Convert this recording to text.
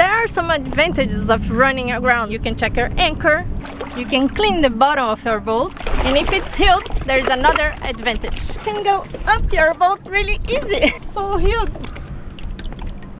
There are some advantages of running aground. You can check your anchor, you can clean the bottom of your boat, and if it's heeled, there's another advantage. You can go up your boat really easy. so heeled.